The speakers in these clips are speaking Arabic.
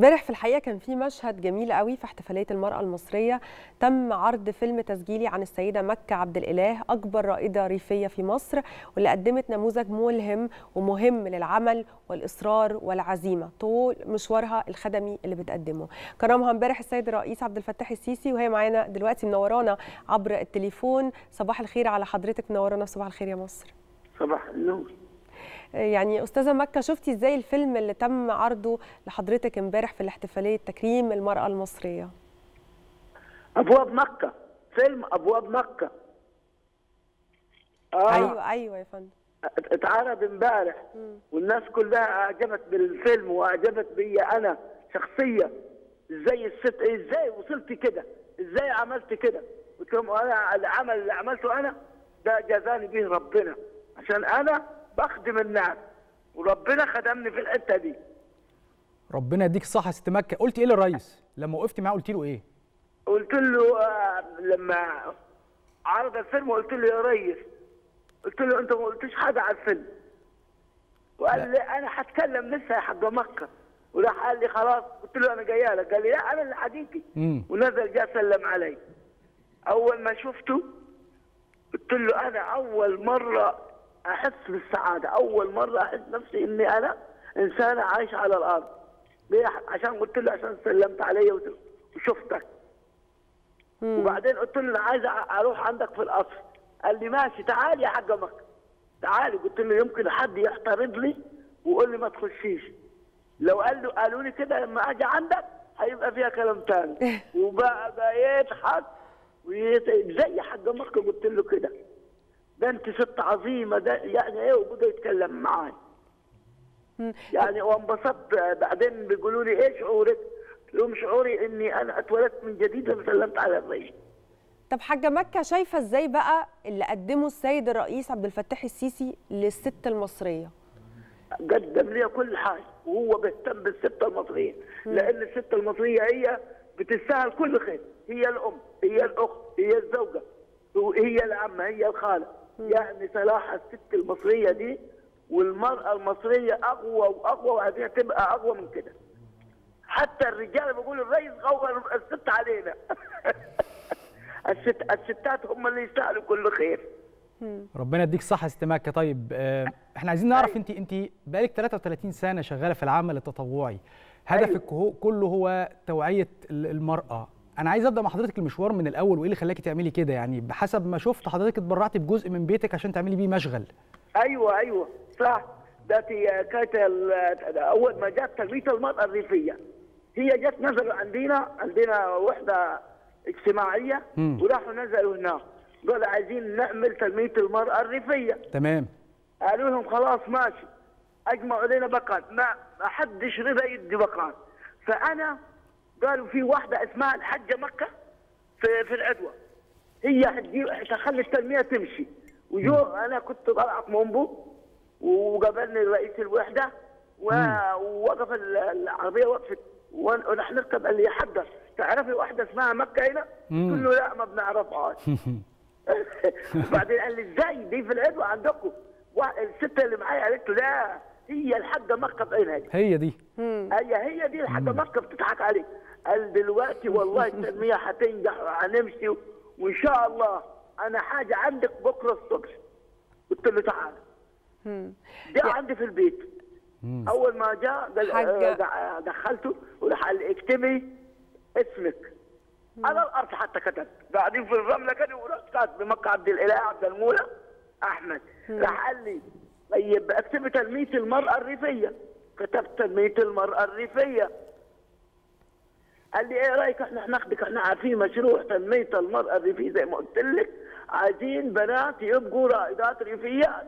امبارح في الحقيقة كان في مشهد جميل قوي في احتفالية المرأة المصرية. تم عرض فيلم تسجيلي عن السيدة مكة عبد الإله أكبر رائدة ريفية في مصر واللي قدمت نموذج ملهم ومهم للعمل والإصرار والعزيمة. طول مشوارها الخدمي اللي بتقدمه. كرمها امبارح السيد الرئيس عبد الفتاح السيسي وهي معانا دلوقتي منورانا عبر التليفون. صباح الخير على حضرتك منورانا صباح الخير يا مصر. صباح النور. يعني أستاذة مكة شفتي إزاي الفيلم اللي تم عرضه لحضرتك امبارح في الاحتفالية تكريم المرأة المصرية؟ أبواب مكة. فيلم أبواب مكة. آه. أيوه أيوه يا فندم. اتعرض امبارح والناس كلها أعجبت بالفيلم وأعجبت بي أنا شخصيا. إزاي الست إزاي وصلت كده؟ إزاي عملت كده؟ قلت لهم أنا العمل اللي عملته أنا ده جزاني به ربنا. عشان أنا بخدم الناس. وربنا خدمني في الحتة دي. ربنا يديك الصحه يا ست مكة. قلت إيه للرئيس؟ لما وقفت معاه قلت له إيه؟ قلت له آه لما عرض الفيلم قلت له يا ريس قلت له أنت ما قلتش حاجة على الفيلم. وقال لي أنا هتكلم لسه يا حاج مكة. وراح قال لي خلاص. قلت له أنا جاية لك. قال لي لا أنا اللي هديكي ونزل جه سلم علي. أول ما شفته قلت له أنا أول مرة أحس بالسعادة. أول مرة أحس نفسي إني أنا إنسانة عايشة على الأرض. ليه؟ عشان قلت له عشان سلمت علي وشفتك. وبعدين قلت له أنا عايز أروح عندك في القصر. قال لي ماشي تعالي يا حاجة مكه تعالي قلت له يمكن حد يعترض لي ويقول لي ما تخشيش. لو قال له قالوا لي كده لما أجي عندك هيبقى فيها كلام تاني. وبقى يضحك زي حاج مكه قلت له كده. ده انت ست عظيمة ده يعني إيه وبدا يتكلم معاي. يعني وانبسطت بعدين بيقولوا لي إيه شعورك؟ قلت لهم شعوري اني أنا اتولدت من جديد وسلمت على الرئيس. طب حاجة مكة شايفة إزاي بقى اللي قدمه السيد الرئيس عبد الفتاح السيسي للست المصرية؟ قدم لي كل حاجة وهو بيهتم بالست المصريه لأن الست المصرية هي بتستاهل كل خير. هي الأم هي الأخت هي الزوجة وهي العمه هي الخالة. يعني صراحة الست المصرية دي والمرأة المصرية أقوى وأقوى وهذه تبقى أقوى من كده. حتى الرجال بيقولوا الرئيس غور الست علينا. الست الستات هم اللي يستاهلوا كل خير. ربنا يديك ست مكه طيب. إحنا عايزين نعرف انت انت بقالك 33 سنة شغالة في العمل التطوعي. هدفك أيوه. كله هو توعية المرأة. أنا عايز ابدا مع حضرتك المشوار من الأول وايه اللي خلاكي تعملي كده؟ يعني بحسب ما شفت حضرتك اتبرعتي بجزء من بيتك عشان تعملي بيه مشغل. أيوه أيوه. صح. داتي كانت اول ما جت تربيه المرأة الريفية هي جت نزلوا عندنا عندنا وحدة اجتماعية وراحوا نزلوا هناك. قالوا عايزين نعمل تنميه المرأة الريفية. تمام. قالوا لهم خلاص ماشي. أجمعوا علينا بقان ما حدش رضى يدي بقان فأنا قالوا في واحدة اسمها الحجه مكة في في العدوى. هي تخلي التنمية تمشي. وجو أنا كنت طالع منبو وقابلني رئيس الوحدة ووقف العربية وقفت. ونحن نركب قال لي يا حجه تعرفي واحدة اسمها مكة هنا؟ قلت له لا ما بنعرفهاش وبعدين قال لي إزاي؟ دي في العدوى عندكم. الست اللي معايا قالت له لا هي الحاجة مكة بعينها هي دي. هي هي دي الحاجة مكة بتضحك عليك. قال دلوقتي والله التنميه هتنجح وهنمشي وإن شاء الله. أنا حاجة عندك بكرة الصبح. قلت له تعالى جاء عندي في البيت. أول ما جاء قال دخلته وراح قال اكتبي اسمك. على الأرض حتى كتب بعدين في الرملة كده ورحت كاتب بمكه عبد الاله عبد المولى أحمد. راح قال لي طيب اكتبي تنميه المرأة الريفية. كتبت تنميه المرأة الريفية. قال لي إيه رأيك إحنا هناخدك إحنا عارفين مشروع تنمية المرأة الريفيه زي ما قلت لك. عايزين بنات يبقوا رائدات ريفيات.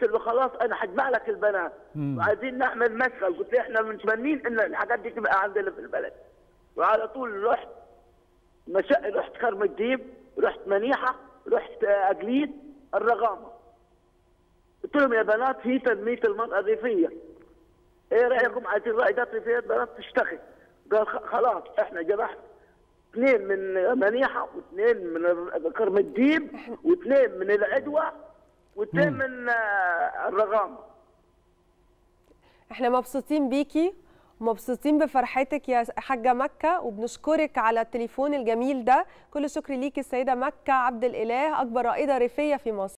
قلت له خلاص أنا هجمع لك البنات. وعايزين نعمل مشغل قلت له إحنا متمنين إن الحاجات دي تبقى عندنا في البلد. وعلى طول رحت مش... رحت كرم الديب رحت منيحة رحت اجليد الرغامة. قلت لهم يا بنات في تنمية المرأة الريفية. إيه رأيكم؟ عايزين رائدات ريفيات بنات تشتغل. خلاص إحنا جرحنا. اثنين من منيحه واثنين من كرم الديب واثنين من العدوى واثنين من الرغامة. إحنا مبسوطين بيكي مبسوطين بفرحتك يا حاجة مكة وبنشكرك على التليفون الجميل ده. كل شكر ليكي السيدة مكة عبد الإله أكبر رائدة ريفية في مصر.